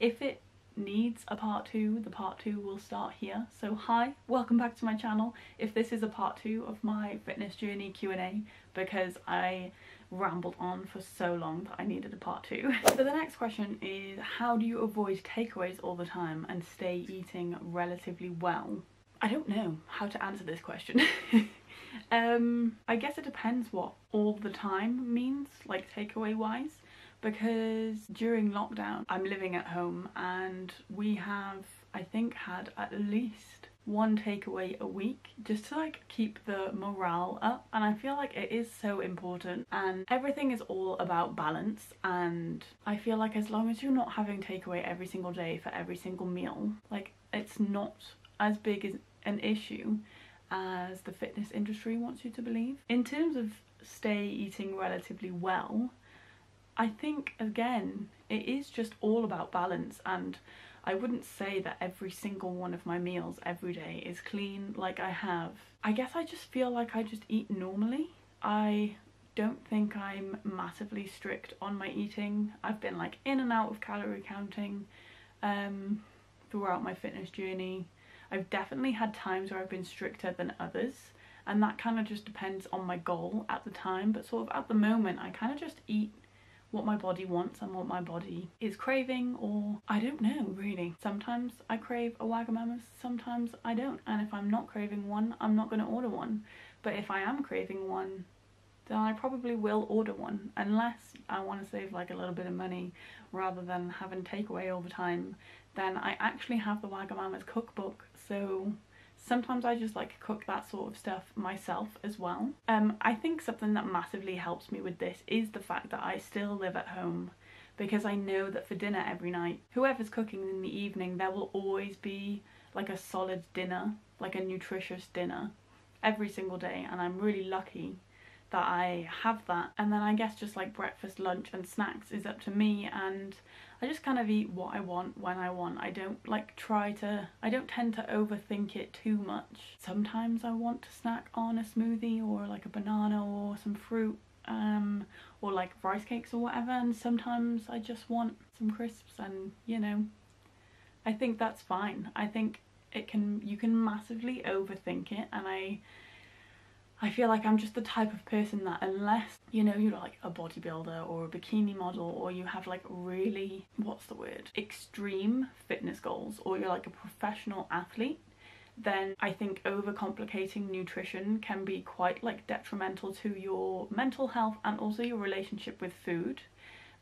If it needs a part two, the part two will start here. So hi, welcome back to my channel. If this is a part two of my fitness journey Q&A because I rambled on for so long that I needed a part two. So the next question is how do you avoid takeaways all the time and stay eating relatively well? I don't know how to answer this question. um, I guess it depends what all the time means, like takeaway wise because during lockdown I'm living at home and we have I think had at least one takeaway a week just to like keep the morale up and I feel like it is so important and everything is all about balance and I feel like as long as you're not having takeaway every single day for every single meal like it's not as big as an issue as the fitness industry wants you to believe. In terms of stay eating relatively well I think again it is just all about balance and I wouldn't say that every single one of my meals every day is clean like I have. I guess I just feel like I just eat normally. I don't think I'm massively strict on my eating. I've been like in and out of calorie counting um, throughout my fitness journey. I've definitely had times where I've been stricter than others and that kind of just depends on my goal at the time but sort of at the moment I kind of just eat what my body wants and what my body is craving or I don't know really. Sometimes I crave a Wagamama's, sometimes I don't. And if I'm not craving one I'm not going to order one. But if I am craving one then I probably will order one unless I want to save like a little bit of money rather than having takeaway all the time. Then I actually have the Wagamama's cookbook so Sometimes I just like cook that sort of stuff myself as well. Um, I think something that massively helps me with this is the fact that I still live at home because I know that for dinner every night, whoever's cooking in the evening, there will always be like a solid dinner, like a nutritious dinner every single day and I'm really lucky that I have that and then I guess just like breakfast, lunch and snacks is up to me and I just kind of eat what I want when I want. I don't like try to, I don't tend to overthink it too much. Sometimes I want to snack on a smoothie or like a banana or some fruit um, or like rice cakes or whatever and sometimes I just want some crisps and you know, I think that's fine. I think it can, you can massively overthink it and I I feel like I'm just the type of person that unless, you know, you're like a bodybuilder or a bikini model or you have like really, what's the word, extreme fitness goals or you're like a professional athlete, then I think overcomplicating nutrition can be quite like detrimental to your mental health and also your relationship with food.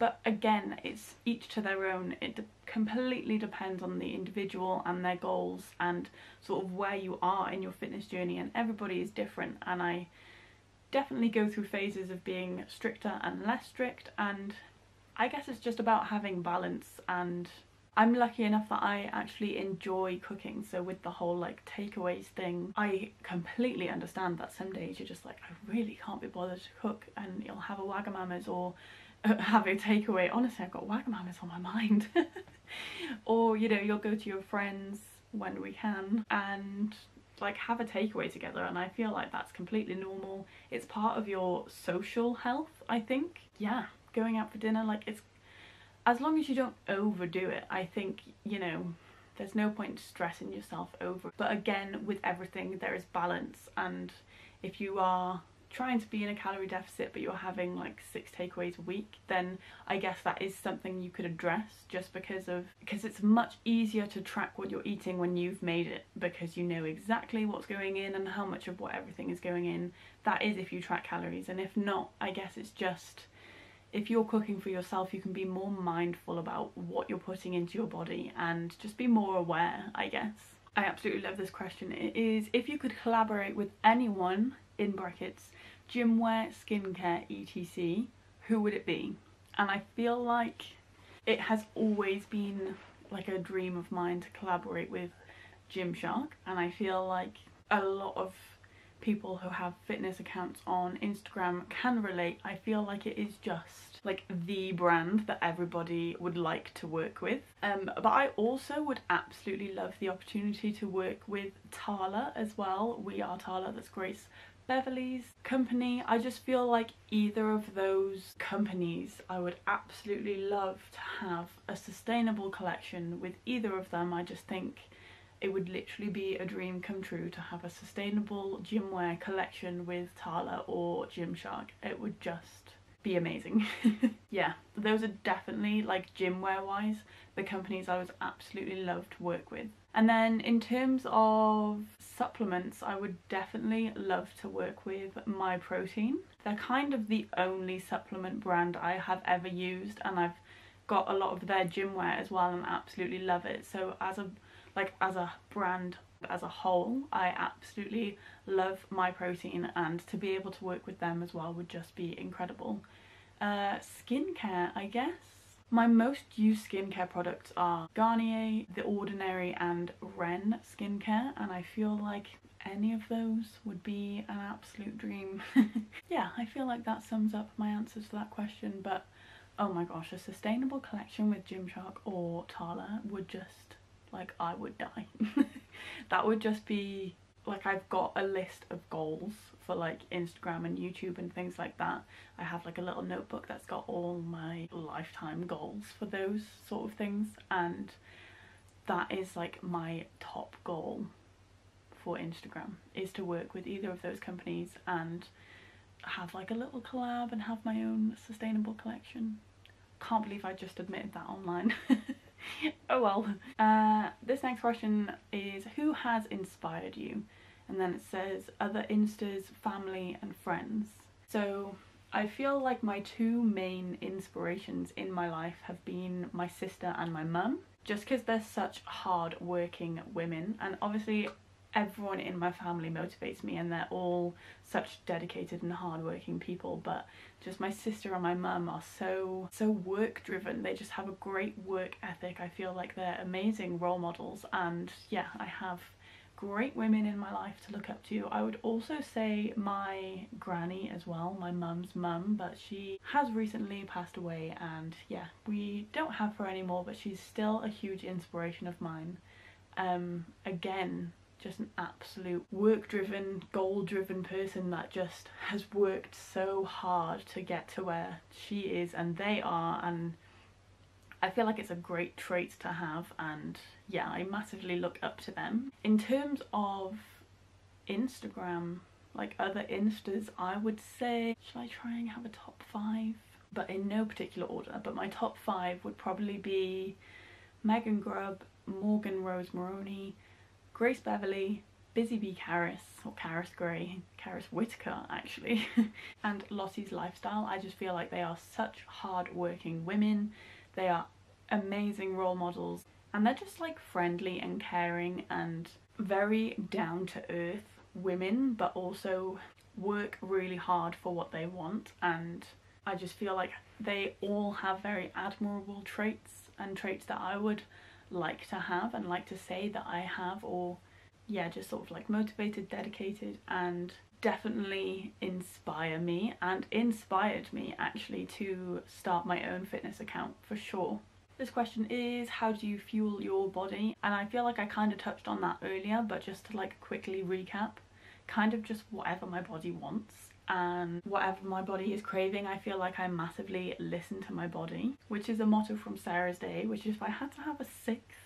But again, it's each to their own. It de completely depends on the individual and their goals and sort of where you are in your fitness journey and everybody is different and I definitely go through phases of being stricter and less strict and I guess it's just about having balance and I'm lucky enough that I actually enjoy cooking so with the whole like takeaways thing I completely understand that some days you're just like I really can't be bothered to cook and you'll have a Wagamama's or have a takeaway. Honestly, I've got Wagamama's on my mind. or, you know, you'll go to your friends when we can and like have a takeaway together and I feel like that's completely normal. It's part of your social health, I think. Yeah, going out for dinner, like it's, as long as you don't overdo it, I think, you know, there's no point stressing yourself over. But again, with everything, there is balance and if you are trying to be in a calorie deficit but you're having like six takeaways a week then I guess that is something you could address just because of because it's much easier to track what you're eating when you've made it because you know exactly what's going in and how much of what everything is going in that is if you track calories and if not I guess it's just if you're cooking for yourself you can be more mindful about what you're putting into your body and just be more aware I guess I absolutely love this question. It is if you could collaborate with anyone in brackets gym wear, skincare, etc. Who would it be? And I feel like it has always been like a dream of mine to collaborate with Gymshark and I feel like a lot of people who have fitness accounts on Instagram can relate. I feel like it is just like the brand that everybody would like to work with. Um, but I also would absolutely love the opportunity to work with Tala as well. We Are Tala, that's Grace Beverley's company. I just feel like either of those companies I would absolutely love to have a sustainable collection with either of them. I just think it would literally be a dream come true to have a sustainable gymwear collection with Tala or Gymshark. It would just be amazing. yeah, those are definitely like gymwear wise the companies I was absolutely love to work with. And then in terms of supplements, I would definitely love to work with Myprotein. They're kind of the only supplement brand I have ever used and I've got a lot of their gym wear as well and absolutely love it. So as a like as a brand as a whole I absolutely love Myprotein and to be able to work with them as well would just be incredible. Uh, skincare I guess. My most used skincare products are Garnier, The Ordinary and Ren skincare and I feel like any of those would be an absolute dream. yeah, I feel like that sums up my answers to that question but oh my gosh, a sustainable collection with Gymshark or Tala would just like I would die. that would just be like I've got a list of goals for like Instagram and YouTube and things like that. I have like a little notebook that's got all my lifetime goals for those sort of things and that is like my top goal for Instagram is to work with either of those companies and have like a little collab and have my own sustainable collection. Can't believe I just admitted that online. oh well. Uh, this next question is who has inspired you? And then it says other instas, family and friends. So I feel like my two main inspirations in my life have been my sister and my mum just because they're such hard working women and obviously everyone in my family motivates me and they're all such dedicated and hardworking people but just my sister and my mum are so so work driven they just have a great work ethic I feel like they're amazing role models and yeah I have great women in my life to look up to. I would also say my granny as well, my mum's mum, but she has recently passed away and yeah, we don't have her anymore, but she's still a huge inspiration of mine. Um, again, just an absolute work driven, goal driven person that just has worked so hard to get to where she is and they are and I feel like it's a great trait to have and yeah I massively look up to them. In terms of Instagram, like other instas, I would say, should I try and have a top five? But in no particular order, but my top five would probably be Megan Grubb, Morgan Rose Moroney, Grace Beverley, Busy Bee Caris, or Caris Gray, Caris Whitaker actually, and Lottie's Lifestyle. I just feel like they are such hard working women. They are amazing role models and they're just like friendly and caring and very down to earth women but also work really hard for what they want and I just feel like they all have very admirable traits and traits that I would like to have and like to say that I have or yeah just sort of like motivated dedicated and definitely inspire me and inspired me actually to start my own fitness account for sure. This question is how do you fuel your body and I feel like I kind of touched on that earlier but just to like quickly recap kind of just whatever my body wants and whatever my body is craving I feel like I massively listen to my body which is a motto from Sarah's Day which is if I had to have a sixth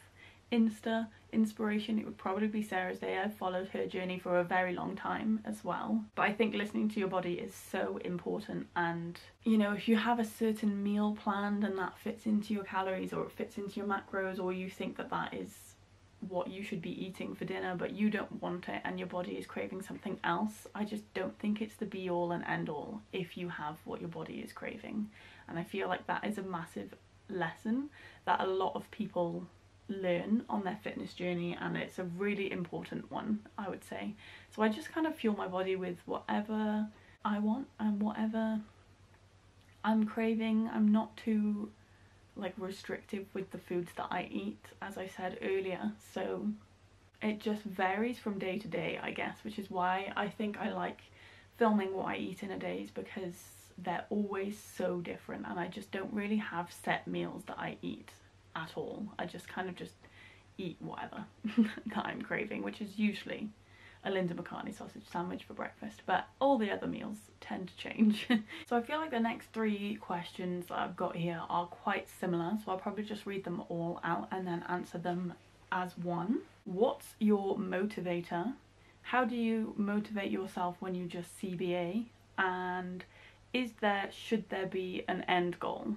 Insta inspiration it would probably be Sarah's Day. I've followed her journey for a very long time as well. But I think listening to your body is so important and you know if you have a certain meal planned and that fits into your calories or it fits into your macros or you think that that is what you should be eating for dinner but you don't want it and your body is craving something else I just don't think it's the be all and end all if you have what your body is craving. And I feel like that is a massive lesson that a lot of people learn on their fitness journey and it's a really important one I would say. So I just kind of fuel my body with whatever I want and whatever I'm craving. I'm not too like restrictive with the foods that I eat as I said earlier so it just varies from day to day I guess which is why I think I like filming what I eat in a day is because they're always so different and I just don't really have set meals that I eat at all. I just kind of just eat whatever that I'm craving, which is usually a Linda McCartney sausage sandwich for breakfast, but all the other meals tend to change. so I feel like the next three questions that I've got here are quite similar, so I'll probably just read them all out and then answer them as one. What's your motivator? How do you motivate yourself when you just CBA? And is there, should there be an end goal?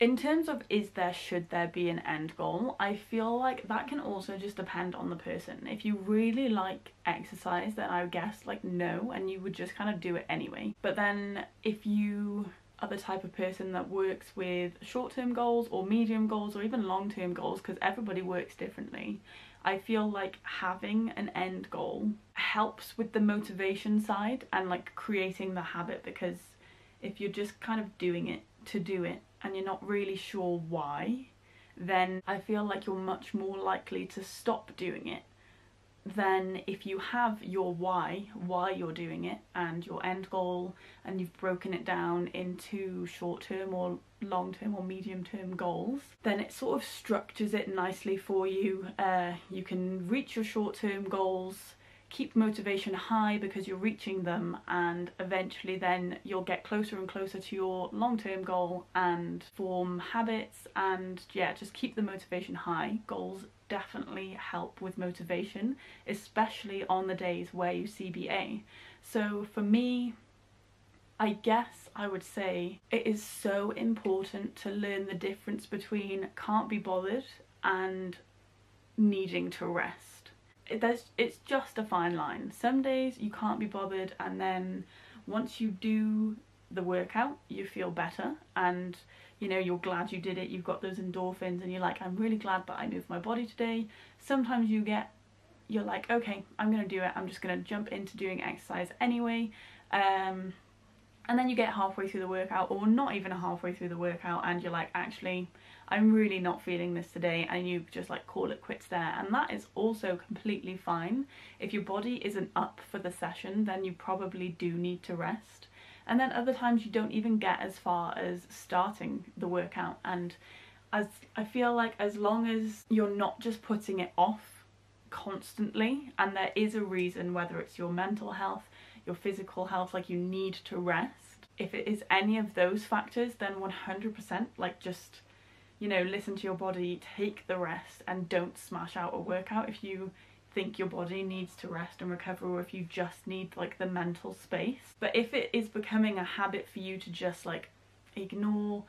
In terms of is there should there be an end goal i feel like that can also just depend on the person. If you really like exercise then i would guess like no and you would just kind of do it anyway. But then if you are the type of person that works with short-term goals or medium goals or even long-term goals because everybody works differently I feel like having an end goal helps with the motivation side and like creating the habit because if you're just kind of doing it to do it and you're not really sure why, then I feel like you're much more likely to stop doing it than if you have your why, why you're doing it, and your end goal, and you've broken it down into short term or long term or medium term goals, then it sort of structures it nicely for you. Uh, you can reach your short term goals keep motivation high because you're reaching them and eventually then you'll get closer and closer to your long-term goal and form habits. And yeah just keep the motivation high. Goals definitely help with motivation especially on the days where you CBA so for me I guess I would say it is so important to learn the difference between can't be bothered and needing to rest there's it's just a fine line. Some days you can't be bothered and then once you do the workout you feel better and you know you're glad you did it. You've got those endorphins and you're like I'm really glad that I moved my body today. Sometimes you get you're like okay I'm gonna do it. I'm just gonna jump into doing exercise anyway. Um, and then you get halfway through the workout or not even halfway through the workout and you're like actually I'm really not feeling this today and you just like call it quits there. And that is also completely fine. If your body isn't up for the session then you probably do need to rest. And then other times you don't even get as far as starting the workout. And as I feel like as long as you're not just putting it off constantly and there is a reason whether it's your mental health your physical health like you need to rest. If it is any of those factors then 100% like just you know, listen to your body, take the rest, and don't smash out a workout if you think your body needs to rest and recover or if you just need like the mental space. But if it is becoming a habit for you to just like ignore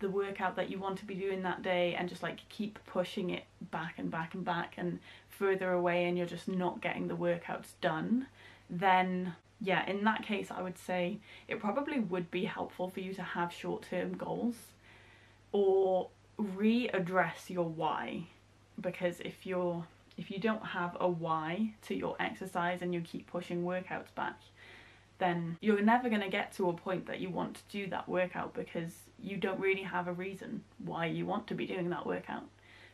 the workout that you want to be doing that day and just like keep pushing it back and back and back and further away and you're just not getting the workouts done, then yeah, in that case I would say it probably would be helpful for you to have short-term goals or readdress your why because if you're if you don't have a why to your exercise and you keep pushing workouts back then you're never going to get to a point that you want to do that workout because you don't really have a reason why you want to be doing that workout.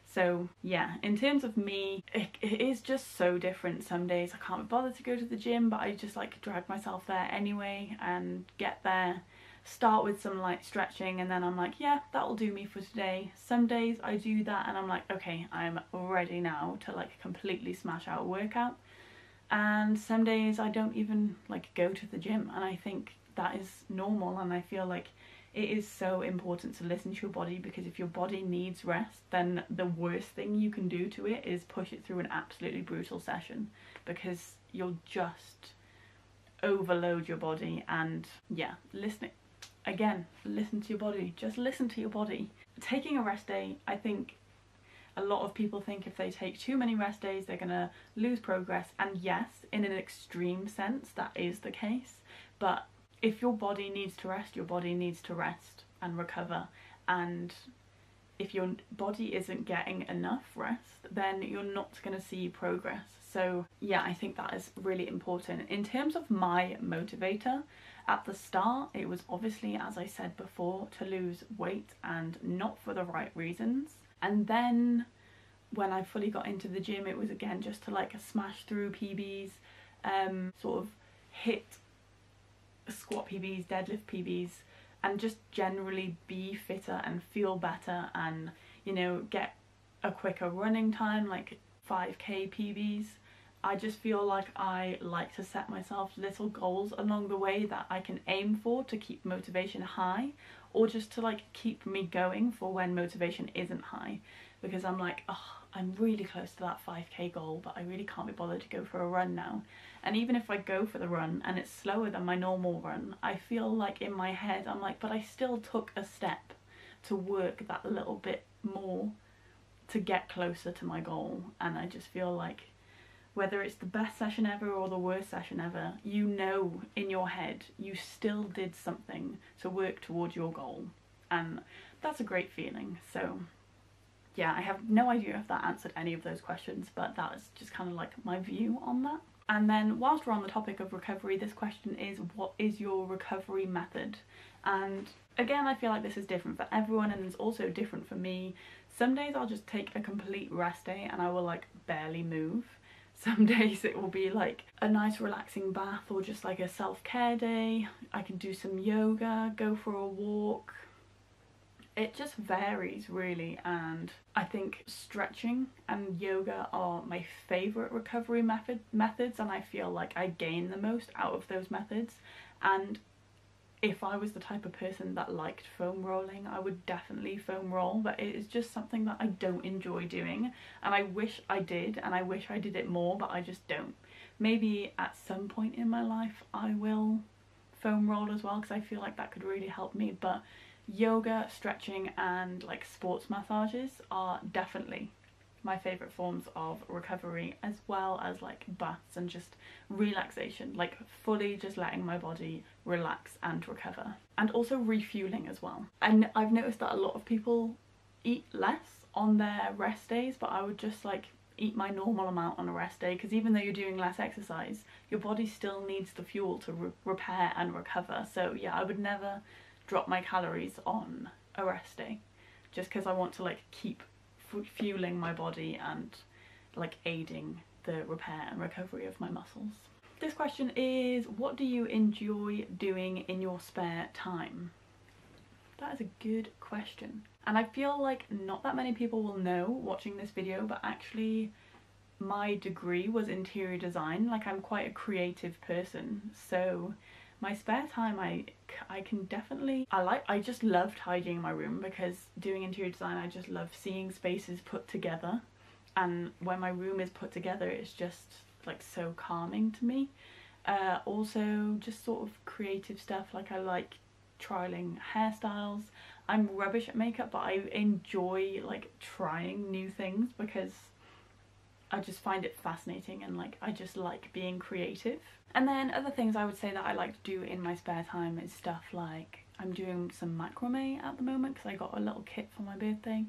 So yeah, in terms of me, it, it is just so different. Some days I can't bother to go to the gym, but I just like drag myself there anyway and get there start with some light stretching and then I'm like yeah that'll do me for today. Some days I do that and I'm like okay I'm ready now to like completely smash out a workout. And some days I don't even like go to the gym and I think that is normal and I feel like it is so important to listen to your body because if your body needs rest then the worst thing you can do to it is push it through an absolutely brutal session because you'll just overload your body and yeah listening again, listen to your body. Just listen to your body. Taking a rest day, I think a lot of people think if they take too many rest days, they're going to lose progress. And yes, in an extreme sense, that is the case. But if your body needs to rest, your body needs to rest and recover. And if your body isn't getting enough rest, then you're not going to see progress. So, yeah, I think that is really important. In terms of my motivator, at the start, it was obviously, as I said before, to lose weight and not for the right reasons. And then when I fully got into the gym, it was again just to like smash through PBs, um, sort of hit squat PBs, deadlift PBs, and just generally be fitter and feel better and, you know, get a quicker running time, like 5k PBs I just feel like I like to set myself little goals along the way that I can aim for to keep motivation high or just to like keep me going for when motivation isn't high because I'm like, oh, I'm really close to that 5k goal but I really can't be bothered to go for a run now. And even if I go for the run and it's slower than my normal run, I feel like in my head I'm like, but I still took a step to work that little bit more to get closer to my goal and I just feel like whether it's the best session ever or the worst session ever, you know in your head you still did something to work towards your goal. And that's a great feeling. So yeah, I have no idea if that answered any of those questions, but that is just kind of like my view on that. And then whilst we're on the topic of recovery, this question is what is your recovery method? And again, I feel like this is different for everyone and it's also different for me. Some days I'll just take a complete rest day and I will like barely move. Some days it will be like a nice relaxing bath or just like a self-care day. I can do some yoga, go for a walk. It just varies really and I think stretching and yoga are my favourite recovery method methods and I feel like I gain the most out of those methods and if I was the type of person that liked foam rolling, I would definitely foam roll, but it is just something that I don't enjoy doing. And I wish I did, and I wish I did it more, but I just don't. Maybe at some point in my life I will foam roll as well, because I feel like that could really help me. But yoga, stretching, and like sports massages are definitely my favourite forms of recovery as well as like baths and just relaxation like fully just letting my body relax and recover. And also refueling as well. And I've noticed that a lot of people eat less on their rest days but I would just like eat my normal amount on a rest day because even though you're doing less exercise your body still needs the fuel to re repair and recover. So yeah I would never drop my calories on a rest day just because I want to like keep fueling my body and like aiding the repair and recovery of my muscles. This question is what do you enjoy doing in your spare time? That is a good question. And I feel like not that many people will know watching this video but actually my degree was interior design like I'm quite a creative person so my spare time I, I can definitely I like I just love tidying my room because doing interior design I just love seeing spaces put together. And when my room is put together it's just like so calming to me. Uh, also just sort of creative stuff like I like trialing hairstyles. I'm rubbish at makeup but I enjoy like trying new things because I just find it fascinating and like I just like being creative. And then other things I would say that I like to do in my spare time is stuff like I'm doing some macrame at the moment because I got a little kit for my birthday.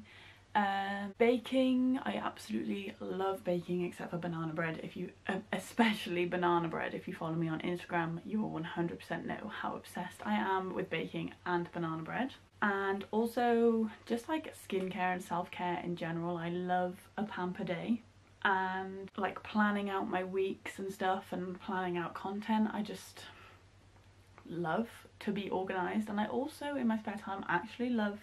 Um, baking, I absolutely love baking except for banana bread. If you, um, especially banana bread, if you follow me on Instagram, you will 100% know how obsessed I am with baking and banana bread. And also just like skincare and self-care in general, I love a pamper day and like planning out my weeks and stuff and planning out content. I just love to be organised and I also in my spare time actually love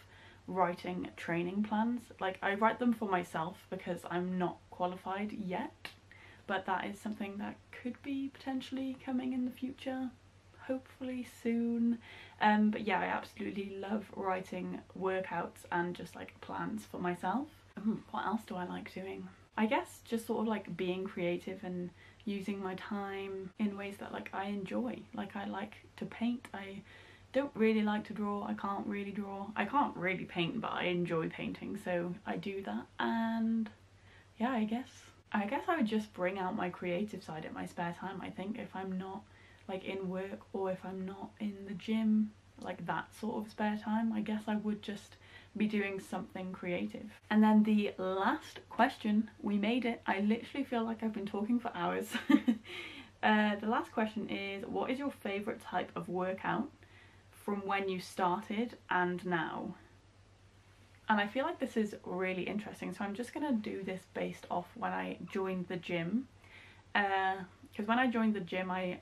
writing training plans. Like I write them for myself because I'm not qualified yet but that is something that could be potentially coming in the future hopefully soon um but yeah I absolutely love writing workouts and just like plans for myself hmm, what else do I like doing I guess just sort of like being creative and using my time in ways that like I enjoy. Like I like to paint, I don't really like to draw, I can't really draw. I can't really paint but I enjoy painting so I do that and yeah I guess I guess I would just bring out my creative side at my spare time I think if I'm not like in work or if I'm not in the gym like that sort of spare time I guess I would just be doing something creative. And then the last question, we made it. I literally feel like I've been talking for hours. uh, the last question is, what is your favourite type of workout from when you started and now? And I feel like this is really interesting. So I'm just going to do this based off when I joined the gym. Because uh, when I joined the gym, I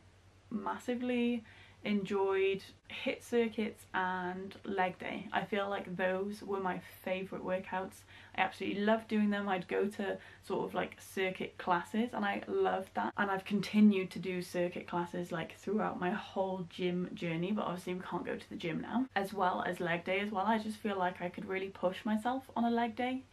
massively enjoyed HIIT circuits and leg day. I feel like those were my favourite workouts. I absolutely loved doing them. I'd go to sort of like circuit classes and I loved that. And I've continued to do circuit classes like throughout my whole gym journey, but obviously we can't go to the gym now. As well as leg day as well. I just feel like I could really push myself on a leg day.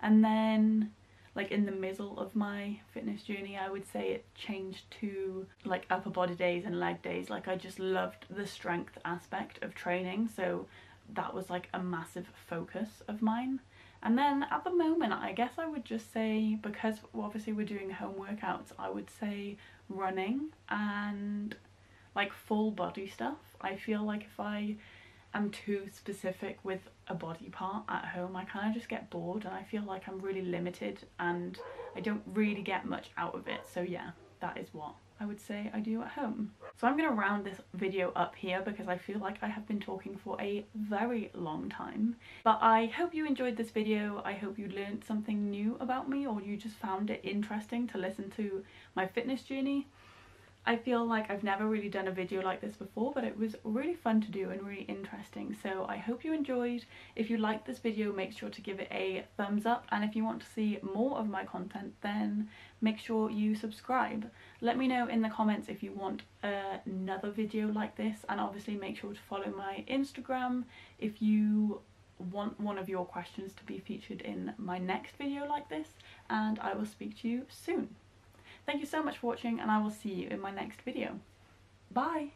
And then like in the middle of my fitness journey I would say it changed to like upper body days and leg days. Like I just loved the strength aspect of training so that was like a massive focus of mine. And then at the moment I guess I would just say because obviously we're doing home workouts I would say running and like full body stuff. I feel like if I am too specific with a body part at home I kind of just get bored and I feel like I'm really limited and I don't really get much out of it so yeah that is what I would say I do at home. So I'm going to round this video up here because I feel like I have been talking for a very long time. But I hope you enjoyed this video, I hope you learned something new about me or you just found it interesting to listen to my fitness journey. I feel like I've never really done a video like this before but it was really fun to do and really interesting so I hope you enjoyed. If you liked this video make sure to give it a thumbs up and if you want to see more of my content then make sure you subscribe. Let me know in the comments if you want another video like this and obviously make sure to follow my Instagram if you want one of your questions to be featured in my next video like this and I will speak to you soon. Thank you so much for watching and I will see you in my next video. Bye!